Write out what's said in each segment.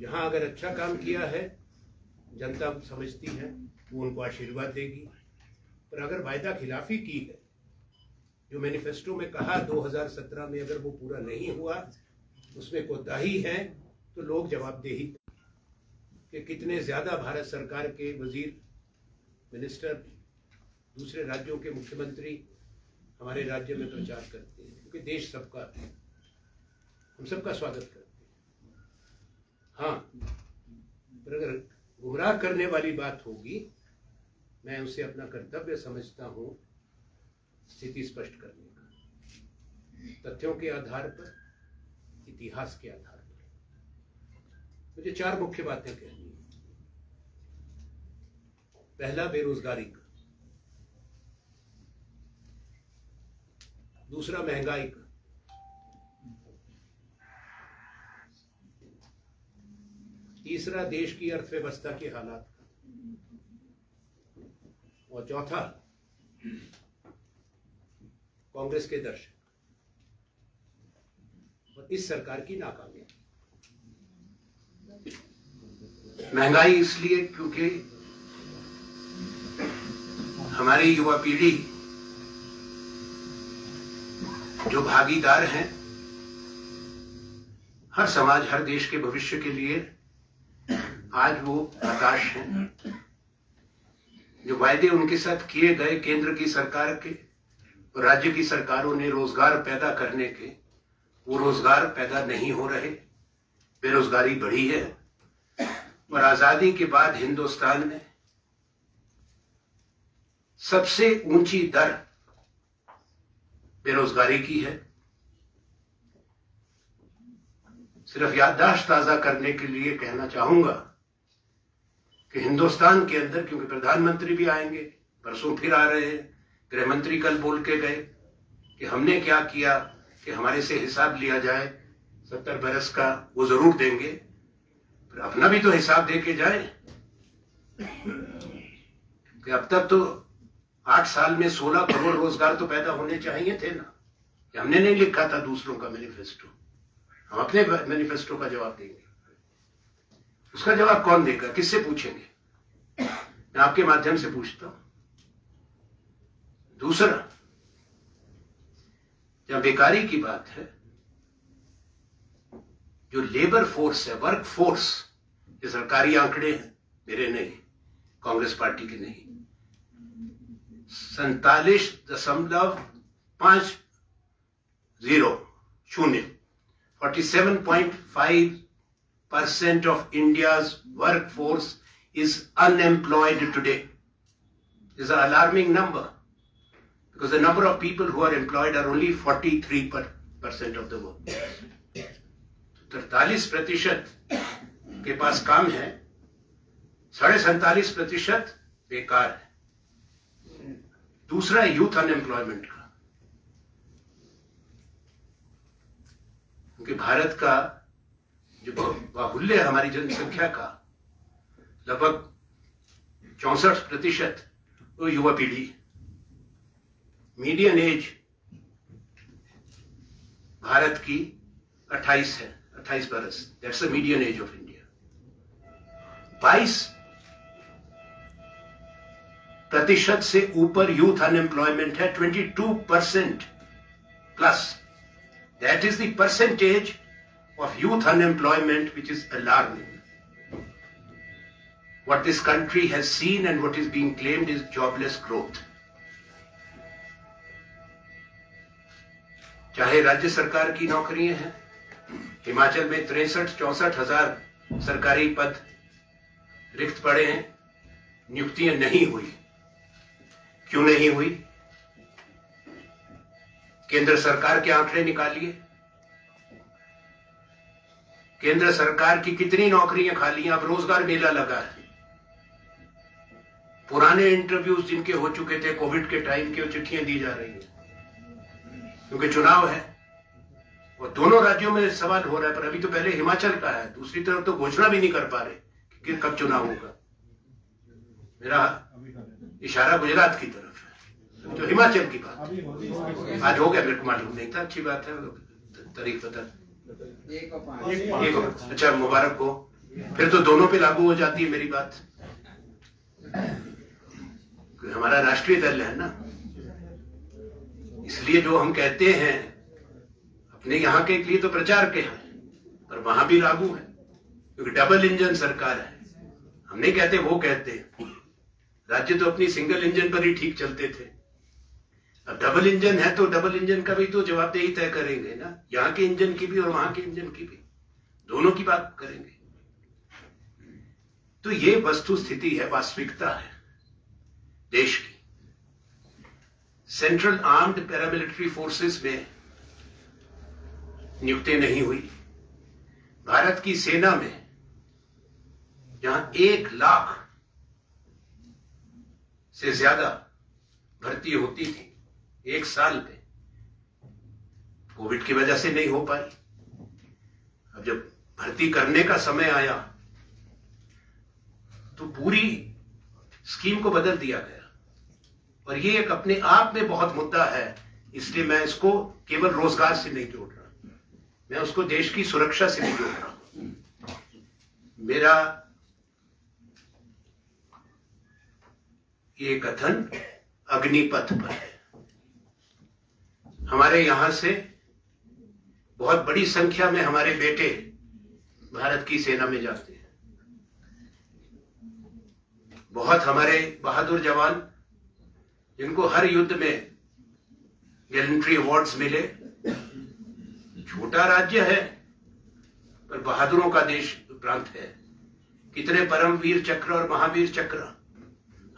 जहाँ अगर अच्छा काम किया है, जनता समझती है, वो उनको आशीर्वाद देगी। पर अगर वायदा खिलाफी की है, जो मैनिफेस्टो में कहा 2017 में अगर वो पूरा नहीं हुआ, उसमें कोताही है तो लोग जवाबदेही कि कितने ज़्यादा भारत सरकार के वज़ीर मिनिस्टर दूसरे राज्यों के मुख्यमंत्री हमारे राज्य में प्रचार करते हैं, क्योंकि देश सबका है। हम सबका स्वागत करते हैं। हाँ। अगर गुमराह करने वाली बात होगी। मैं उसे अपना कर्तव्य समझता हूँ, स्थिति स्पष्ट करने का। तथ्यों के आधार पर, इतिहास के आधार पर। मुझे चार मुख्य बातें कहनी है। पहला, बेरोजगारी का। दूसरा, महँगाई का। तीसरा देश की अर्थव्यवस्था के हालात का। और चौथा, कांग्रेस के दर्शक। और इस सरकार की नाकामी महँगाई इसलिए क्योंकि हमारी युवा पीढ़ी जो भागीदार हैं, हर समाज, हर देश के भविष्य के लिए आज वो आकाश है। जो वायदे उनके साथ किए गए केंद्र की सरकार के राज्य की सरकारों ने रोज़गार पैदा करने के, वो रोज़गार पैदा नहीं हो रहे। बेरोजगारी बढ़ी है। और आज़ादी के बाद हिंदुस्तान ने सबसे ऊँची दर बेरोजगारी की है। सिर्फ़ याददाश्त ताज़ा करने के लिए कहना चाहूँगा कि हिंदुस्तान के अंदर, क्योंकि प्रधानमंत्री भी आएँगे, परसों फिर आ रहे हैं गृह मंत्री कल बोल के गए कि हमने क्या किया कि हमारे से हिसाब लिया जाए, सत्तर बरस का वो ज़रूर देंगे, पर अपना भी तो हिसाब दे के जाए। कि अब तक तो आठ साल में सोलह करोड़ रोज़गार तो पैदा होने चाहिए थे ना, कि हमने नहीं लिखा था दूसरों का मैनिफेस्टो हम अपने मैनिफेस्टो का जवाब देंगे। उसका जवाब कौन देगा? किससे पूछेंगे? मैं आपके माध्यम से पूछता हूँ। दूसरा, जब बेकारी की बात है, जो लेबर फोर्स है वर्क फोर्स ये सरकारी आंकड़े हैं, मेरे नहीं, कांग्रेस पार्टी के नहीं। सैतालीस दशमलव पाँच ज़ीरो शून्य forty seven point five percent of India's workforce is unemployed today. Is an alarming number because the number of people who are employed are only 43 per, percent of the workforce. तरतालीस प्रतिशत के पास काम है साढ़े सैतालीस प्रतिशत बेकार है दूसरा यूथ अनएम्प्लॉयमेंट का क्योंकि भारत का जो बाहुल्य है हमारी जनसंख्या का। लगभग चौसठ प्रतिशत वो युवा पीढ़ी। मीडियन एज भारत की 28 है 28 बरस। That's the age of India 22 प्रतिशत से ऊपर यूथ अनएम्प्लॉयमेंट है 22 percent plus that is the percentage of youth unemployment which is alarming. What this country has seen and what is being claimed is jobless growth. चाहे राज्य सरकार की नौकरियाँ हैं हिमाचल में तिरसठ चौसठ हज़ार सरकारी पद रिक्त पड़े हैं नियुक्तियाँ नहीं हुई क्यों नहीं हुई केंद्र सरकार के आंकड़े निकालिए केंद्र सरकार की कितनी नौकरियाँ खाली हैं? अब रोज़गार मेला लगा है। पुराने इंटरव्यूज़ जिनके हो चुके थे कोविड के टाइम के चिट्ठियाँ दी जा रही हैं। क्योंकि चुनाव है, और दोनों राज्यों में सवाल हो रहा है, पर अभी तो पहले हिमाचल का है। दूसरी तरफ़ तो घोषणा भी नहीं कर पा रहे कि कब चुनाव होगा। मेरा इशारा गुजरात की तरफ़ है। तो हिमाचल की बात आज हो गया, मेरे को मालूम नहीं था, अच्छी बात है तारीख पता एक अच्छा मुबारक हो। फिर तो दोनों पे लागू हो जाती है मेरी बात। हमारा राष्ट्रीय दल है ना? इसलिए जो हम कहते हैं अपने यहाँ के लिए तो प्रचार के हैं पर वहाँ भी लागू है क्योंकि डबल इंजन सरकार है। हम नहीं कहते वो कहते राज्य तो अपनी सिंगल इंजन पर ही ठीक चलते थे। अब डबल इंजन है तो डबल इंजन का भी तो जवाबदेही तय करेंगे ना। यहाँ के इंजन की भी और वहाँ के इंजन की भी। दोनों की बात करेंगे। तो ये वस्तु स्थिति है, वास्तविकता है, देश की। सेंट्रल आर्म्ड पैरामिलिट्री फोर्सेस में नियुक्ति नहीं हुई। भारत की सेना में जहाँ एक लाख से ज़्यादा भर्ती होती थी। एक साल पे। कोविड की वजह से नहीं हो पाई। अब जब भर्ती करने का समय आया तो पूरी स्कीम को बदल दिया गया। और ये एक अपने आप में बहुत मुद्दा है, इसलिए मैं इसको केवल रोज़गार से नहीं जोड़ रहा। मैं उसको देश की सुरक्षा से भी जोड़ रहा हूँ। मेरा ये कथन अग्निपथ पर है। हमारे यहाँ से बहुत बड़ी संख्या में हमारे बेटे भारत की सेना में जाते हैं। बहुत हमारे बहादुर जवान, जिनको हर युद्ध में गैलेंट्री अवार्ड्स मिले। छोटा राज्य है, पर बहादुरों का देश प्रांत है। कितने परम वीर चक्र और महावीर चक्र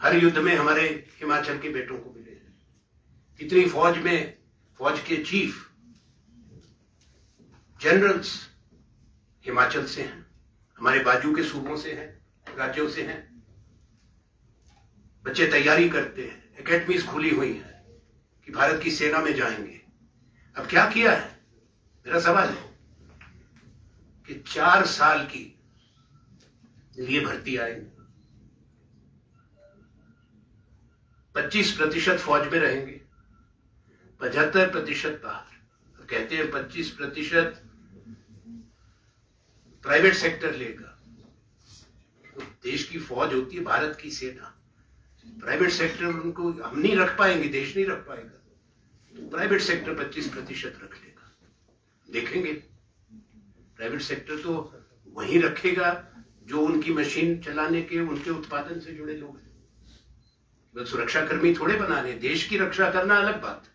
हर युद्ध में हमारे हिमाचल के बेटों को मिले कितनी फौज में फौज के चीफ जनरल्स हिमाचल से हैं. हमारे बाजू के सूबों से हैं, राज्यों से हैं. बच्चे तैयारी करते हैं. एकेडमीज खुली हुई है कि भारत की सेना में जाएँगे. अब क्या किया है? मेरा सवाल है कि चार साल की लिए भर्ती आएँगे पच्चीस प्रतिशत फौज में रहेंगे. पचहत्तर प्रतिशत बाहर। कहते हैं पच्चीस प्रतिशत प्राइवेट सेक्टर लेगा। तो देश की फौज होती है, भारत की सेना। प्राइवेट सेक्टर उनको हम नहीं रख पाएँगे, देश नहीं रख पाएगा। तो प्राइवेट सेक्टर 25 प्रतिशत रख लेगा। देखेंगे। प्राइवेट सेक्टर तो वही रखेगा जो उनकी मशीन चलाने के, उनके उत्पादन से जुड़े लोग हैं। सुरक्षा कर्मी थोड़े बनाने, देश की रक्षा करना अलग बात। You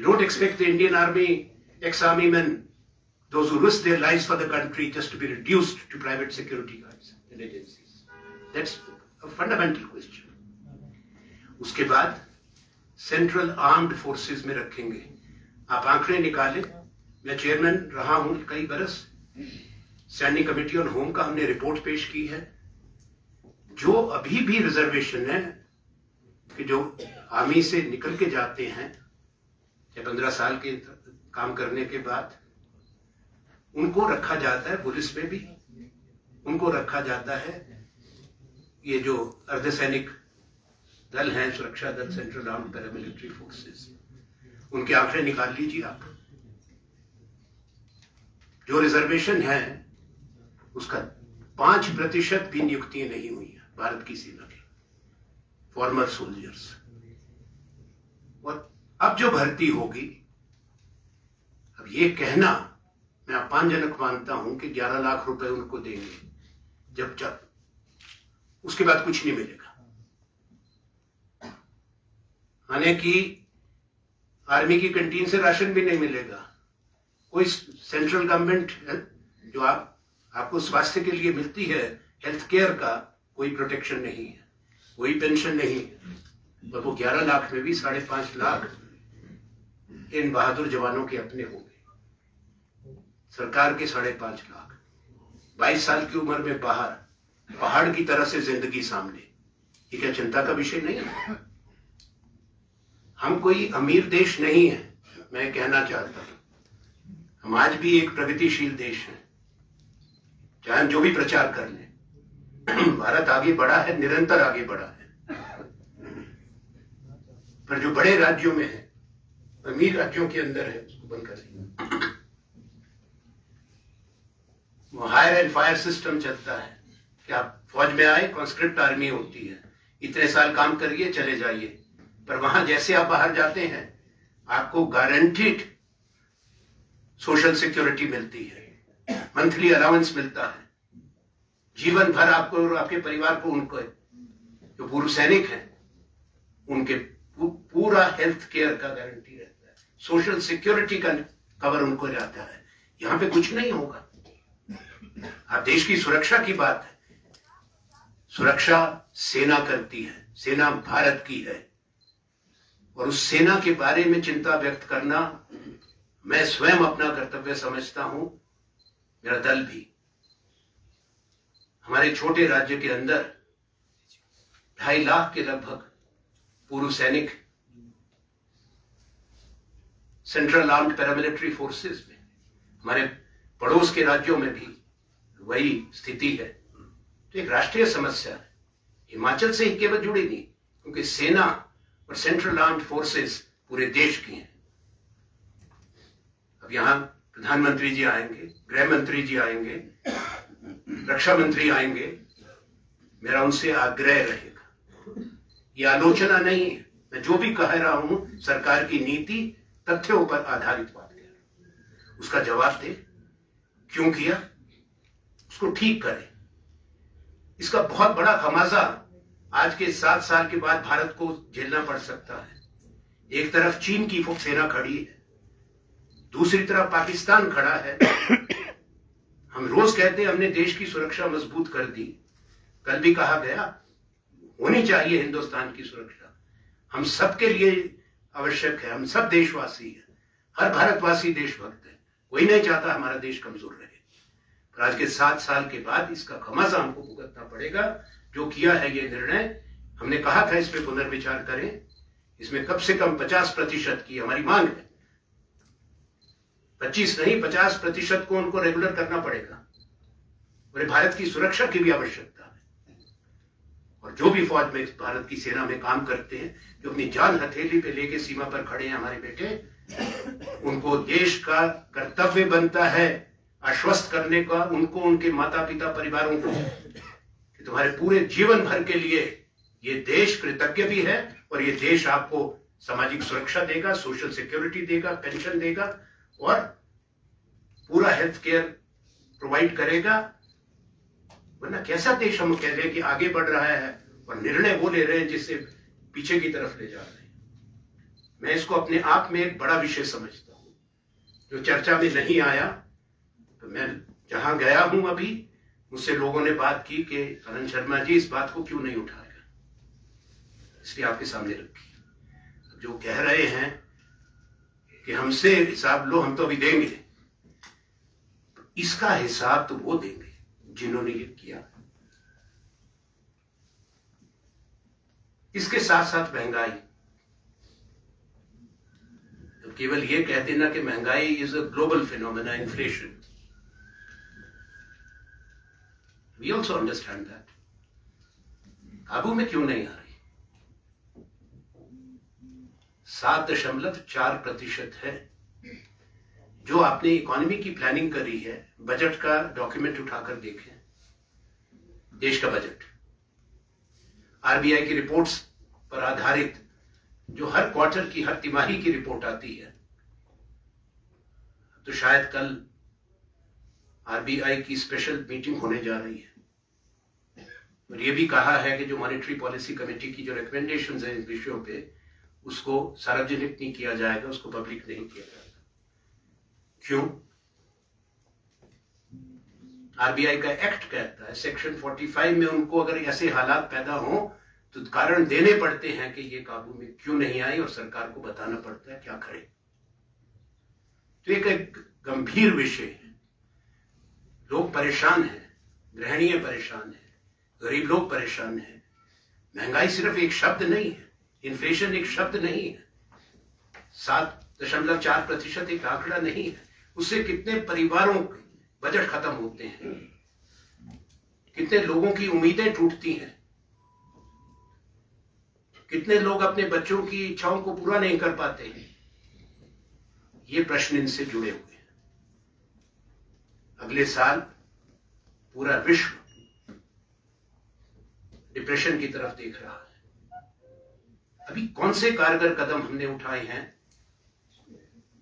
don't expect the Indian army ex army man those who risk their lives for the country just to be reduced to private security guards and agencies. That's fundamental question उसके बाद सेंट्रल आर्म्ड फोर्सेस में रखेंगे। आप आंकड़े निकाले। मैं chairman रहा हूँ कई बरस। स्टैंडिंग कमेटी ऑन होम का हमने रिपोर्ट पेश की है। जो अभी भी रिजर्वेशन है कि जो आर्मी से निकल के जाते हैं या पंद्रह साल के काम करने के बाद उनको रखा जाता है, पुलिस में भी उनको रखा जाता है। ये जो अर्धसैनिक दल हैं, सुरक्षा दल सेंट्रल आर्म पैरामिलिट्री फोर्सेस उनके आंकड़े निकाल लीजिए आप। जो रिजर्वेशन है, उसका पाँच प्रतिशत भी नियुक्तियाँ नहीं हुई है, भारत की सेना की फॉर्मर सोल्जर्स अब जो भर्ती होगी, अब ये कहना मैं अपमानजनक मानता हूँ कि 11 लाख रुपए उनको देंगे, जब जब। उसके बाद कुछ नहीं मिलेगा। आने की आर्मी की कैंटीन से राशन भी नहीं मिलेगा। कोई सेंट्रल गवर्नमेंट जो आप, आपको स्वास्थ्य के लिए मिलती है हेल्थ केयर का, कोई प्रोटेक्शन नहीं है, कोई पेंशन नहीं है। और वो 11 लाख में भी साढ़े पाँच लाख इन बहादुर जवानों के अपने होंगे सरकार के साढ़े पाँच लाख 22 साल की उम्र में बाहर, पहाड़ की तरह से ज़िंदगी सामने। ये क्या चिंता का विषय नहीं है? हम कोई अमीर देश नहीं है, मैं कहना चाहता हूँ। हम आज भी एक प्रगतिशील देश है। चाहे जो भी प्रचार कर ले, भारत आगे बढ़ा है, निरंतर आगे बढ़ा है। पर जो बड़े राज्यों में है अमीर राज्यों के अंदर है, उसको बंद कर हायर एंड फायर सिस्टम चलता है। कि आप फौज में आए कॉन्स्क्रिप्ट आर्मी होती है। इतने साल काम करिए, चले जाइए। पर वहाँ जैसे आप बाहर जाते हैं, आपको गारंटीड सोशल सिक्योरिटी मिलती है। मंथली अलाउंस मिलता है। जीवन भर आपको और आपके परिवार को उनको जो पूर्व सैनिक हैं, उनके पूरा हेल्थ केयर का गारंटी सोशल सिक्योरिटी का कवर उनको जाता है। यहाँ पे कुछ नहीं होगा। आप देश की सुरक्षा की बात है। सुरक्षा सेना करती है। सेना भारत की है। और उस सेना के बारे में चिंता व्यक्त करना मैं स्वयं अपना कर्तव्य समझता हूँ। मेरा दल भी। हमारे छोटे राज्य के अंदर ढाई लाख के लगभग पूर्व सैनिक सेंट्रल आर्म्ड पैरामिलिट्री फोर्सेस में। हमारे पड़ोस के राज्यों में भी वही स्थिति है। तो एक राष्ट्रीय समस्या है। हिमाचल से ही केवल जुड़ी नहीं, क्योंकि सेना और सेंट्रल आर्म्ड फोर्सेस पूरे देश की हैं। अब यहाँ प्रधानमंत्री जी आएँगे, गृह मंत्री जी आएँगे, रक्षा मंत्री आएँगे। मेरा उनसे आग्रह रहेगा। ये आलोचना नहीं है। मैं जो भी कह रहा हूँ, सरकार की नीति तथ्यों पर आधारित बात कह रहा उसका जवाब दे क्यों किया? उसको ठीक करें। इसका बहुत बड़ा खमाजा आज के सात साल के बाद भारत को झेलना पड़ सकता है। एक तरफ़ चीन की सेना खड़ी है दूसरी तरफ़ पाकिस्तान खड़ा है। हम रोज कहते हैं हमने देश की सुरक्षा मज़बूत कर दी। कल भी कहा गया होनी चाहिए हिंदुस्तान की सुरक्षा। हम सबके लिए आवश्यक है। हम सब देशवासी हैं। हर भारतवासी देशभक्त है। कोई नहीं चाहता हमारा देश कमज़ोर रहे। पर आज के सात साल के बाद इसका खमाजा हमको भुगतना पड़ेगा। जो किया है ये निर्णय, हमने कहा था इस पर पुनर्विचार करें। इसमें कम से कम पचास प्रतिशत की हमारी मांग है। पच्चीस नहीं, पचास प्रतिशत को उनको रेगुलर करना पड़ेगा। और भारत की सुरक्षा की भी आवश्यकता। और जो भी फौज में भारत की सेना में काम करते हैं, जो अपनी जान हथेली पे लेके सीमा पर खड़े हैं हमारे बेटे, उनको देश का कर्तव्य बनता है आश्वस्त करने का, उनको, उनके माता पिता परिवारों को, कि तुम्हारे पूरे जीवन भर के लिए ये देश कृतज्ञ भी है और ये देश आपको सामाजिक सुरक्षा देगा सोशल सिक्योरिटी देगा पेंशन देगा और पूरा हेल्थ केयर प्रोवाइड करेगा। वरना कैसा देश हम कह रहे हैं कि आगे बढ़ रहा है और निर्णय वो ले रहे हैं जिससे पीछे की तरफ़ ले जा रहे हैं। मैं इसको अपने आप में एक बड़ा विषय समझता हूँ। जो चर्चा में नहीं आया तो मैं जहाँ गया हूँ अभी, मुझसे लोगों ने बात की कि आनंद शर्मा जी इस बात को क्यों नहीं उठाया इसलिए आपके सामने रखी। जो कह रहे हैं कि हमसे हिसाब लो, हम तो अभी देंगे। इसका हिसाब तो वो देंगे। जिन्होंने ये किया। इसके साथ साथ महँगाई। तो केवल ये कह देना कि महँगाई is a global phenomena inflation we also understand that काबू में क्यों नहीं आ रही? सात दशमलव चार प्रतिशत है जो आपने इकोनॉमी की प्लानिंग करी है बजट का डॉक्यूमेंट उठाकर देखें। देश का बजट आरबीआई की रिपोर्ट्स पर आधारित जो हर क्वार्टर की, हर तिमाही की रिपोर्ट आती है तो शायद कल आरबीआई की स्पेशल मीटिंग होने जा रही है। और ये भी कहा है कि जो मॉनेटरी पॉलिसी कमेटी की जो रिकमेंडेशन है इन विषयों पे, उसको सार्वजनिक नहीं किया जाएगा, उसको पब्लिक नहीं किया जाएगा। क्यों? आरबीआई का एक्ट कहता है सेक्शन 45 में उनको अगर ऐसे हालात पैदा हो तो कारण देने पड़ते हैं कि ये काबू में क्यों नहीं आई और सरकार को बताना पड़ता है क्या करे। तो एक, एक गंभीर विषय है। लोग परेशान हैं गृहणीय परेशान है गरीब लोग परेशान हैं। महँगाई सिर्फ़ एक शब्द नहीं है इन्फ्लेशन एक शब्द नहीं है। सात दशमलव चार प्रतिशत एक आंकड़ा नहीं है। उससे कितने परिवारों के बजट खत्म होते हैं? कितने लोगों की उम्मीदें टूटती हैं? कितने लोग अपने बच्चों की इच्छाओं को पूरा नहीं कर पाते हैं? ये प्रश्न इनसे जुड़े हुए हैं। अगले साल पूरा विश्व डिप्रेशन की तरफ़ देख रहा है। अभी कौन से कारगर कदम हमने उठाए हैं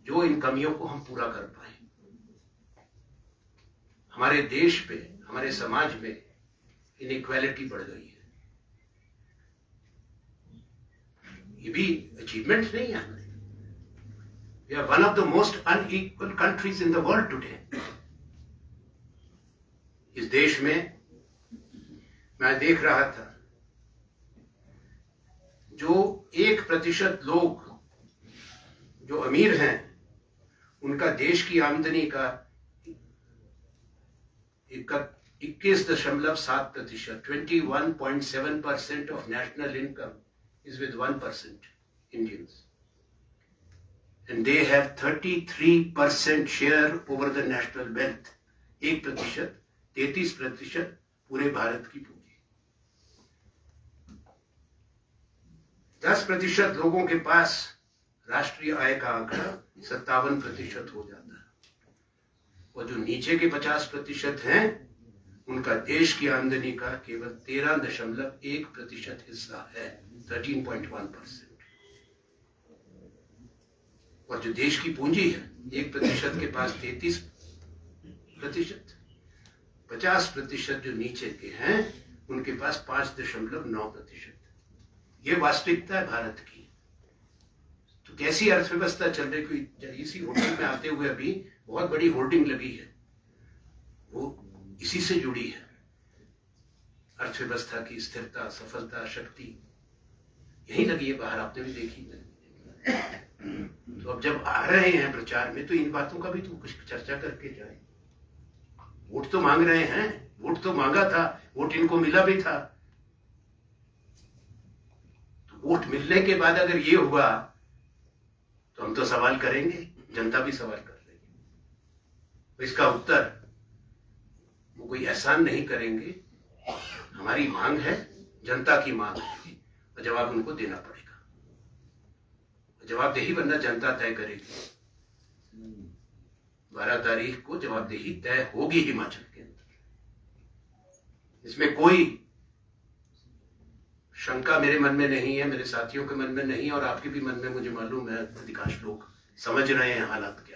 जो इन कमियों को हम पूरा कर पाए? हमारे देश पे, हमारे समाज में इनइक्वालिटी बढ़ गई है। ये भी अचीवमेंट नहीं है we are one of the most unequal countries in the world today इस देश में मैं देख रहा था, जो एक प्रतिशत लोग, जो अमीर हैं, उनका देश की आमदनी का इक्कीस दशमलव सात प्रतिशत twenty one point seven percent of national income is with one percent Indians and they have thirty three percent share over the national wealth एक प्रतिशत, तैतीस प्रतिशत पूरे भारत की पूंजी। दस प्रतिशत लोगों के पास राष्ट्रीय आय का आंकड़ा सत्तावन प्रतिशत हो जाता और जो नीचे के पचास प्रतिशत हैं, उनका देश की आमदनी का केवल तेरह दशमलव एक प्रतिशत हिस्सा है थर्टीन पॉइंट वन परसेंट और जो देश की पूंजी है, एक प्रतिशत के पास तैतीस प्रतिशत, पचास प्रतिशत जो नीचे के हैं, उनके पास पाँच दशमलव नौ प्रतिशत। ये वास्तविकता है भारत की। तो कैसी अर्थव्यवस्था चल रही इसी होटल में आते हुए अभी बहुत बड़ी होर्डिंग लगी है। वो इसी से जुड़ी है। अर्थव्यवस्था की स्थिरता, सफलता, शक्ति, यही लगी है। बाहर आपने भी देखी तो अब जब आ रहे हैं प्रचार में तो इन बातों का भी तो कुछ चर्चा करके जाए। वोट तो मांग रहे हैं। वोट तो मांगा था। वोट इनको मिला भी था। तो वोट मिलने के बाद अगर ये हुआ तो हम तो सवाल करेंगे। जनता भी सवाल कर रही तो इसका उत्तर, वो कोई एहसान नहीं करेंगे। हमारी मांग है, जनता की मांग है। और जवाब उनको देना पड़ेगा। जवाबदेही बनना जनता तय करेगी। बारह तारीख को जवाबदेही तय होगी हिमाचल के अंदर। इसमें कोई शंका मेरे मन में नहीं है, मेरे साथियों के मन में नहीं, और आपके भी मन में मुझे मालूम है, अधिकांश लोग समझ रहे हैं हालात क्या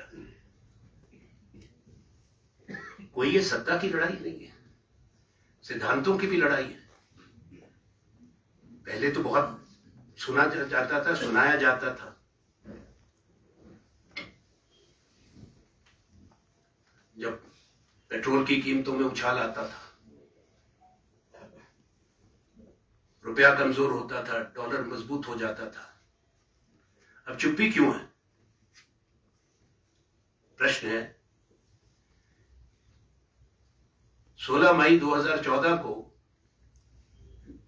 कोई ये सत्ता की लड़ाई नहीं है, सिद्धांतों की भी लड़ाई है। पहले तो बहुत सुना जाता था, सुनाया जाता था। जब पेट्रोल की कीमतों में उछाल आता था, रुपया कमज़ोर होता था, डॉलर मज़बूत हो जाता था। अब चुप्पी क्यों है? प्रश्न है 16 मई 2014 को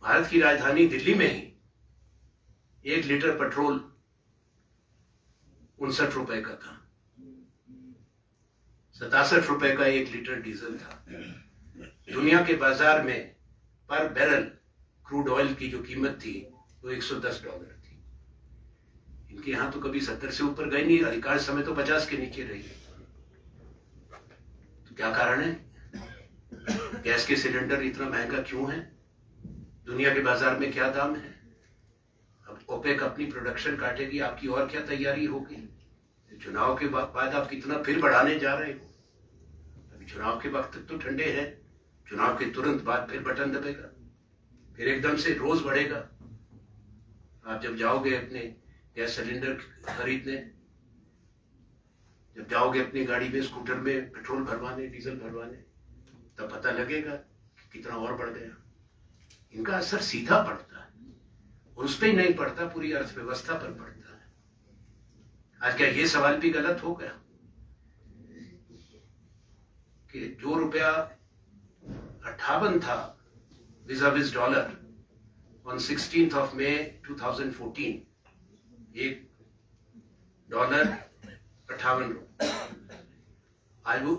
भारत की राजधानी दिल्ली में ही एक लीटर पेट्रोल उनसठ रुपए का था। सतासठ रुपए का एक लीटर डीजल था। दुनिया के बाज़ार में पर बैरल क्रूड ऑयल की जो कीमत थी, वो 110 डॉलर थी। इनके यहाँ तो कभी 70 से ऊपर गए नहीं, अधिकांश समय तो 50 के नीचे रही। तो क्या कारण है? गैस के सिलेंडर इतना महँगा क्यों है? दुनिया के बाज़ार में क्या दाम है? अब ओपेक अपनी प्रोडक्शन काटेगी, आपकी और क्या तैयारी होगी? चुनाव के बाद आप कितना फिर बढ़ाने जा रहे हो? अभी चुनाव के वक्त तो ठंडे हैं। चुनाव के तुरंत बाद फिर बटन दबेगा। फिर एकदम से रोज बढ़ेगा। आप जब जाओगे अपने गैस सिलेंडर खरीदने, जब जाओगे अपनी गाड़ी में, स्कूटर में, पेट्रोल भरवाने, डीजल भरवाने तब पता लगेगा कि कितना और बढ़ गया। इनका असर सीधा पड़ता है उस पर ही नहीं पड़ता, पूरी अर्थव्यवस्था पर पड़ता है। आज क्या ये सवाल भी गलत हो गया कि जो रुपया अट्ठावन था vis dollar on sixteen of May 2014 एक डॉलर अट्ठावन आज वो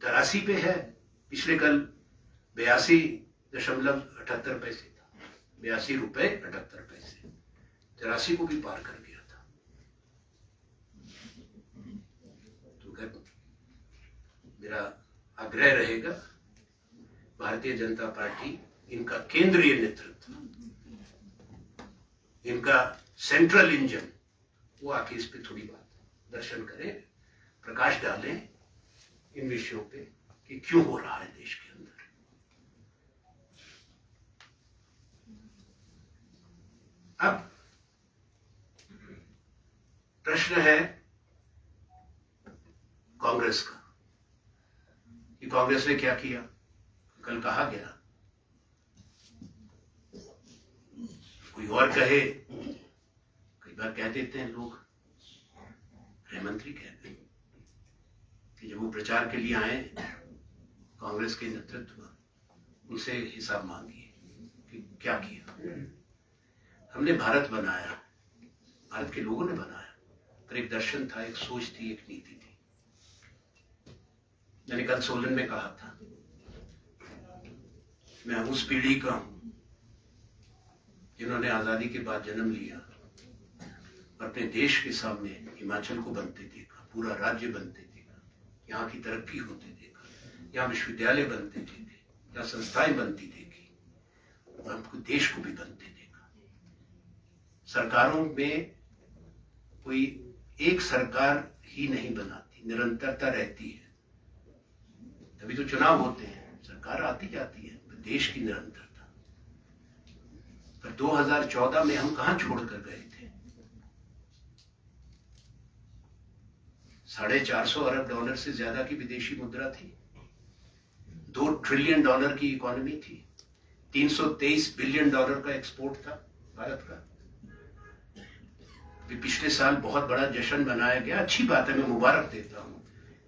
तिरासी पे है। पिछले कल बयासी दशमलव अठहत्तर पैसे था। बयासी रुपए अठहत्तर पैसे। तिरासी को भी पार कर गया था। तो मेरा आग्रह रहेगा, भारतीय जनता पार्टी इनका केंद्रीय नेतृत्व, इनका सेंट्रल इंजन वो आके इस पे थोड़ी बात दर्शन करें, प्रकाश डालें, इन विषयों पे कि क्यों हो रहा है देश के अंदर? अब प्रश्न है कांग्रेस का, कि कांग्रेस ने क्या किया? कल कहा गया, कोई और कहे, कई बार कह देते हैं लोग, गृहमंत्री कहते हैं कि जब वो प्रचार के लिए आए कांग्रेस के नेतृत्व उनसे हिसाब मांगिए कि क्या किया। हमने भारत बनाया, भारत के लोगों ने बनाया। पर एक दर्शन था, एक सोच थी, एक नीति थी। मैंने कल सोलन में कहा था, मैं उस पीढ़ी का हूँ जिन्होंने आज़ादी के बाद जन्म लिया अपने देश के सामने हिमाचल को बनते देखा, पूरा राज्य बनते देखा, यहाँ की तरक्की होते यहाँ विश्वविद्यालय बनते देखे, या संस्थाएँ बनती देखी, और हमको देश को भी बनते देखा। सरकारों में कोई एक सरकार ही नहीं बनाती, निरंतरता रहती है। तभी तो चुनाव होते हैं, सरकार आती जाती है तो देश की निरंतरता। पर 2014 में हम कहा छोड़कर गए थे? साढ़े चार सौ अरब डॉलर से ज़्यादा की विदेशी मुद्रा थी। दो ट्रिलियन डॉलर की इकोनॉमी थी। 323 बिलियन डॉलर का एक्सपोर्ट था भारत का। पिछले साल बहुत बड़ा जश्न मनाया गया। अच्छी बात है, मैं मुबारक देता हूँ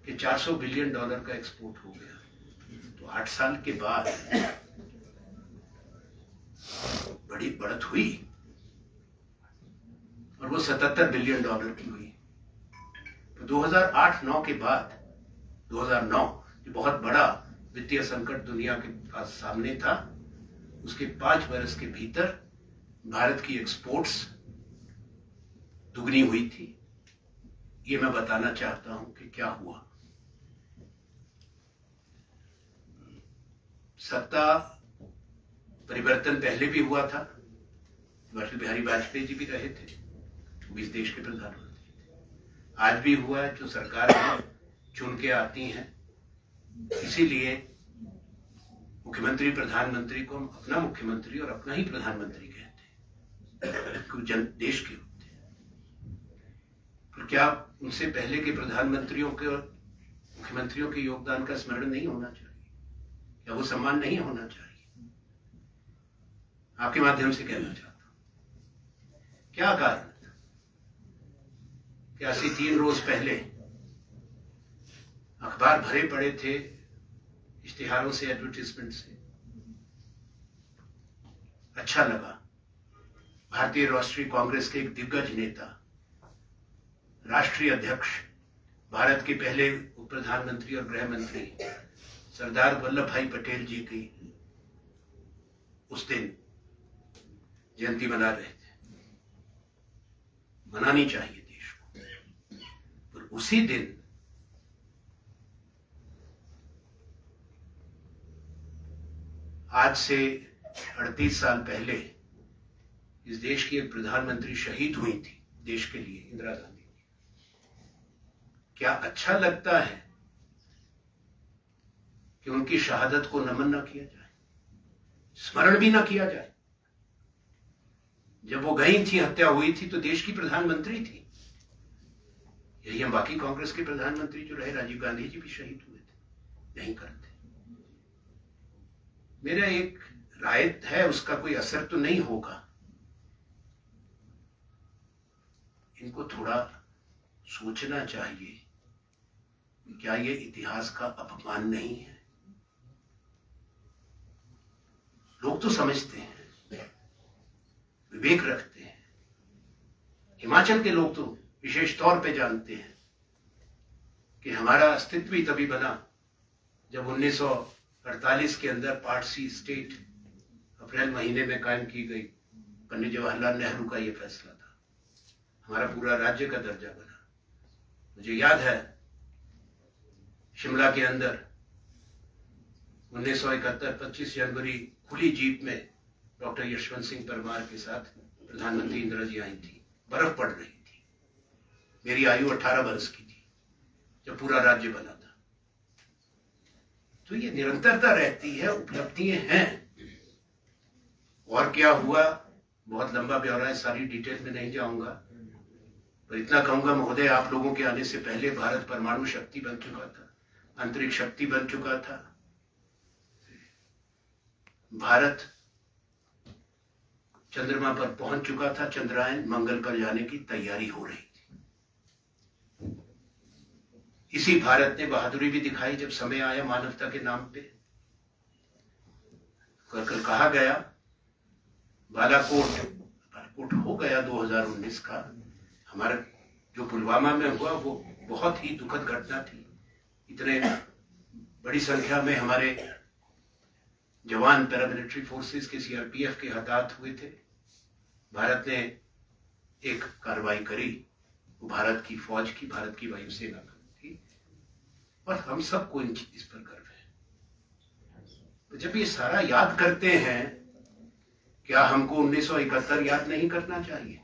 कि 400 बिलियन डॉलर का एक्सपोर्ट हो गया। तो आठ साल के बाद बड़ी बढ़त हुई और वो 77 बिलियन डॉलर की हुई। तो 2008-9 के बाद 2009 जो बहुत बड़ा वित्तीय संकट दुनिया के पास सामने था। उसके पाँच वर्ष के भीतर भारत की एक्सपोर्ट्स दुगनी हुई थी। ये मैं बताना चाहता हूँ कि क्या हुआ। सत्ता परिवर्तन पहले भी हुआ था। अटल बिहारी वाजपेयी जी भी रहे थे वो इस देश के प्रधानमंत्री थे। आज भी हुआ है जो सरकार चुन के आती हैं। इसीलिए मुख्यमंत्री, प्रधानमंत्री को हम अपना मुख्यमंत्री और अपना ही प्रधानमंत्री कहते हैं। जन, देश के होते हैं। क्या उनसे पहले के प्रधानमंत्रियों के और मुख्यमंत्रियों के योगदान का स्मरण नहीं होना चाहिए? या वो सम्मान नहीं होना चाहिए? आपके माध्यम से कहना चाहता हूँ। क्या कारण क्या तीन रोज पहले अखबार भरे पड़े थे इश्तिहारों से एडवर्टीजमेंट से। अच्छा लगा। भारतीय राष्ट्रीय कांग्रेस के एक दिग्गज नेता, राष्ट्रीय अध्यक्ष, भारत के पहले उप प्रधानमंत्री और गृह मंत्री सरदार वल्लभ भाई पटेल जी की उस दिन जयंती मना रहे थे। मनानी चाहिए देश को। पर उसी दिन आज से 38 साल पहले इस देश की एक प्रधानमंत्री शहीद हुई थी, देश के लिए, इंदिरा गांधी क्या अच्छा लगता है कि उनकी शहादत को नमन ना किया जाए, स्मरण भी ना किया जाए? जब वो गई थी, हत्या हुई थी तो देश की प्रधानमंत्री थी। यही हम बाकी कांग्रेस के प्रधानमंत्री जो रहे, राजीव गांधी जी भी शहीद हुए थे। नहीं करते मेरा एक राय है, उसका कोई असर तो नहीं होगा। इनको थोड़ा सोचना चाहिए क्या ये इतिहास का अपमान नहीं है। लोग तो समझते हैं, विवेक रखते हैं। हिमाचल के लोग तो विशेष तौर पे जानते हैं कि हमारा अस्तित्व ही तभी बना जब 1948 के अंदर पारसी स्टेट अप्रैल महीने में कायम की गई। पंडित जवाहरलाल नेहरू का यह फैसला था। हमारा पूरा राज्य का दर्जा बना। मुझे याद है, शिमला के अंदर उन्नीस सौ इकहत्तर, पच्चीस जनवरी खुली जीप में डॉक्टर यशवंत सिंह परमार के साथ प्रधानमंत्री इंदिरा जी आई थी। बर्फ़ पड़ रही थी। मेरी आयु 18 वर्ष की थी, जब पूरा राज्य बना तो ये निरंतरता रहती है, उपलब्धियाँ हैं। और क्या हुआ? बहुत लंबा ब्यौरा है, सारी डिटेल में नहीं जाऊँगा। पर इतना कहूँगा, महोदय, आप लोगों के आने से पहले भारत परमाणु शक्ति बन चुका था, अंतरिक्ष शक्ति बन चुका था। भारत चंद्रमा पर पहुँच चुका था, चंद्रायन मंगल पर जाने की तैयारी हो रही थी इसी भारत ने बहादुरी भी दिखाई जब समय आया मानवता के नाम पे। कल कहा गया, बालाकोट बालाकोट हो गया 2019 का। हमारा जो पुलवामा में हुआ, वो बहुत ही दुखद घटना थी। इतने बड़ी संख्या में हमारे जवान पैरामिलिट्री फोर्सेस के सीआरपीएफ के हताहत हुए थे। भारत ने एक कार्रवाई करी भारत की फौज की, भारत की वायुसेना और हम सबको इस पर गर्व है। तो जब ये सारा याद करते हैं, क्या हमको 1971 याद नहीं करना चाहिए?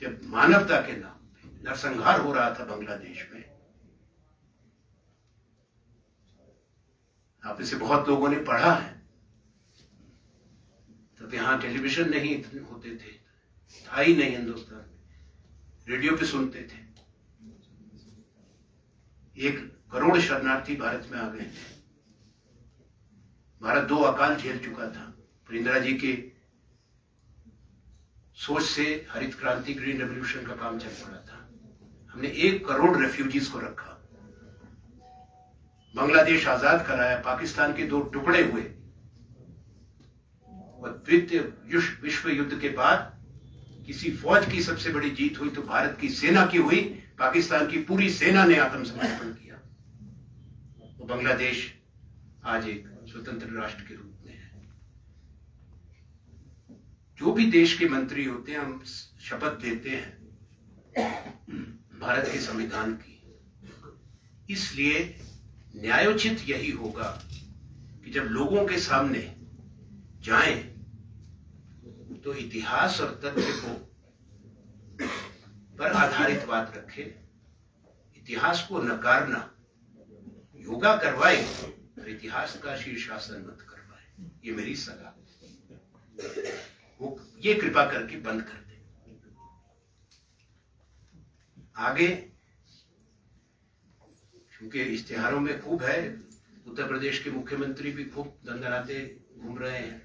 जब मानवता के नाम नरसंहार हो रहा था बांग्लादेश में, आप इसे बहुत लोगों ने पढ़ा है। तब यहाँ टेलीविज़न नहीं इतने होते थे, था ही नहीं हिंदुस्तान में। रेडियो पे सुनते थे। एक करोड़ शरणार्थी भारत में आ गए थे। भारत दो अकाल झेल चुका था। इंदिरा जी के सोच से हरित क्रांति ग्रीन रेवोल्यूशन का काम चल पड़ा था। हमने एक करोड़ रेफ्यूजीज को रखा। बांग्लादेश आज़ाद कराया, पाकिस्तान के दो टुकड़े हुए। और द्वितीय विश्व युद्ध के बाद किसी फौज की सबसे बड़ी जीत हुई तो भारत की सेना की हुई। पाकिस्तान की पूरी सेना ने आत्मसमर्पण किया। वो बांग्लादेश आज एक स्वतंत्र राष्ट्र के रूप में है। जो भी देश के मंत्री होते हैं, हम शपथ देते हैं भारत के संविधान की। इसलिए न्यायोचित यही होगा कि जब लोगों के सामने जाएँ तो इतिहास और तथ्य को पर आधारित बात रखे, इतिहास को नकारना, योगा करवाए पर इतिहास का शीर्षासन मत करवाए। ये मेरी सलाह। वो, ये कृपा करके बंद कर दे। आगे, क्योंकि इश्तेहारों में खूब है, उत्तर प्रदेश के मुख्यमंत्री भी खूब दंदनाते घूम रहे हैं।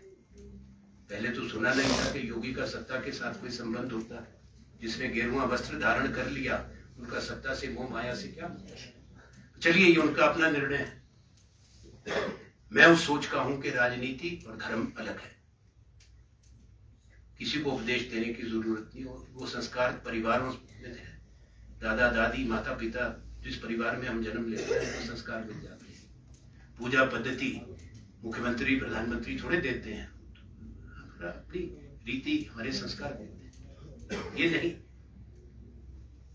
पहले तो सुना नहीं था कि योगी का सत्ता के साथ कोई संबंध होता है। जिसने गेरुआ वस्त्र धारण कर लिया, उनका सत्ता से मोह, माया से क्या चलिए, ये उनका अपना निर्णय है। मैं उस सोच का हूँ कि राजनीति और धर्म अलग है। किसी को उपदेश देने की ज़रूरत नहीं हो वो संस्कार परिवारों में है। दादा, दादी, माता, पिता, जिस परिवार में हम जन्म लेते हैं, वो संस्कार मिल जाते हैं। पूजा पद्धति मुख्यमंत्री, प्रधानमंत्री थोड़े देते हैं। अपनी रीति, हमारे संस्कार देते हैं। ये नहीं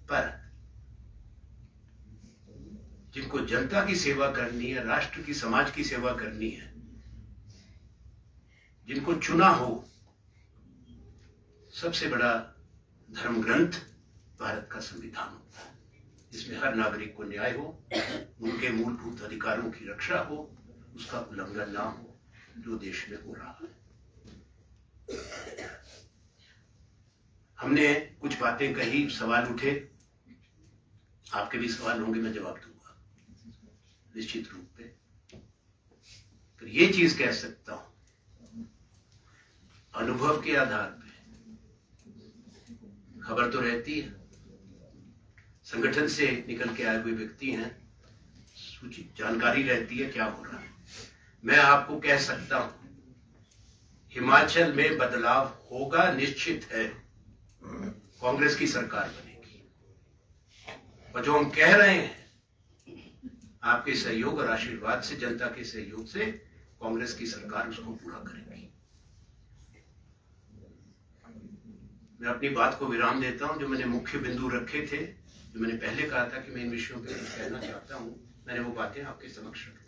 पर जिनको जनता की सेवा करनी है, राष्ट्र की, समाज की सेवा करनी है, जिनको चुना हो, सबसे बड़ा धर्म ग्रंथ भारत का संविधान होता है, जिसमें हर नागरिक को न्याय हो, उनके मूलभूत अधिकारों की रक्षा हो, उसका उल्लंघन ना हो, जो देश में हो रहा है। हमने कुछ बातें कही, सवाल उठे। आपके भी सवाल होंगे, मैं जवाब दूँगा। निश्चित रूप पे फिर ये चीज़ कह सकता हूँ, अनुभव के आधार पे। खबर तो रहती है। संगठन से निकल के आए हुए व्यक्ति हैं। सूचित जानकारी रहती है क्या हो रहा है। मैं आपको कह सकता हूँ, हिमाचल में बदलाव होगा, निश्चित है। कांग्रेस की सरकार बनेगी। और जो हम कह रहे हैं, आपके सहयोग और आशीर्वाद से, जनता के सहयोग से कांग्रेस की सरकार उसको पूरा करेगी। मैं अपनी बात को विराम देता हूँ, जो मैंने मुख्य बिंदु रखे थे, जो मैंने पहले कहा था कि मैं इन विषयों पर कुछ कहना चाहता हूँ, मैंने वो बातें आपके समक्ष रख दी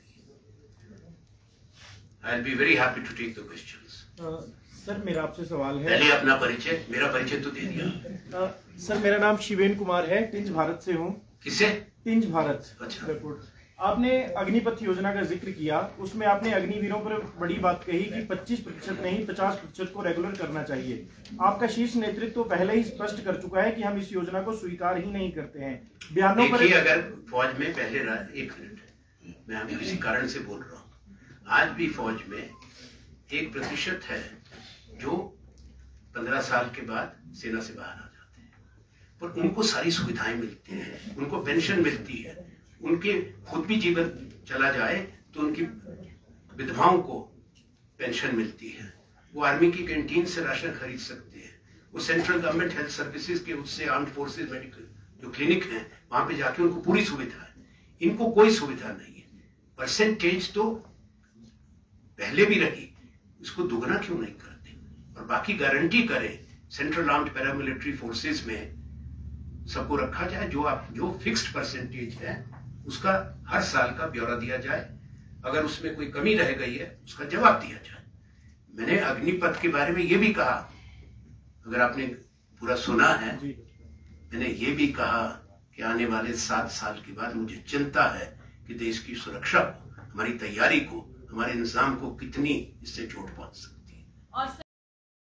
I be very happy to take the questions sir मेरा आपसे सवाल है। पहले अपना परिचय मेरा परिचय तो दे दिया। अ, सर मेरा नाम शिवेन कुमार है टिंज भारत से हूँ। किसे टिंज भारत। अच्छा। रिपोर्ट आपने अग्निपथ योजना का ज़िक्र किया उसमें आपने अग्निवीरों पर बड़ी बात कही कि 25 प्रतिशत नहीं 50 प्रतिशत को रेगुलर करना चाहिए। आपका शीर्ष नेतृत्व तो पहले ही स्पष्ट कर चुका है कि हम इस योजना को स्वीकार ही नहीं करते हैं। बयानों पर अगर फौज में पहले रा- एक मिनट। मैं अभी किसी कारण से बोल रहा हूँ। आज भी फौज में एक प्रतिशत है जो पंद्रह साल के बाद सेना से बाहर आ जाते हैं। पर उनको सारी सुविधाएँ मिलती हैं, उनको पेंशन मिलती है। उनके खुद भी जीवन चला जाए तो उनकी विधवाओं को पेंशन मिलती है। वो आर्मी की कैंटीन से राशन खरीद सकते हैं। वो सेंट्रल गवर्नमेंट हेल्थ सर्विसेज़ के उससे आर्म्ड फोर्सेज मेडिकल, जो क्लिनिक है, वहाँ पे जाके उनको पूरी सुविधा है। इनको कोई सुविधा नहीं है। परसेंटेज तो पहले भी रही। इसको दुगना क्यों नहीं करते और बाकी गारंटी करें सेंट्रल आर्म्ड पैरामिलिट्री फोर्सेस में सबको रखा जाए जो आप जो फिक्स्ड परसेंटेज है उसका हर साल का ब्यौरा दिया जाए। अगर उसमें कोई कमी रह गई है उसका जवाब दिया जाए। मैंने अग्निपथ के बारे में ये भी कहा अगर आपने पूरा सुना है मैंने ये भी कहा कि आने वाले सात साल के बाद मुझे चिंता है कि देश की सुरक्षा को हमारी तैयारी को हमारे इंतज़ाम को कितनी इससे चोट पहुँच सकती है।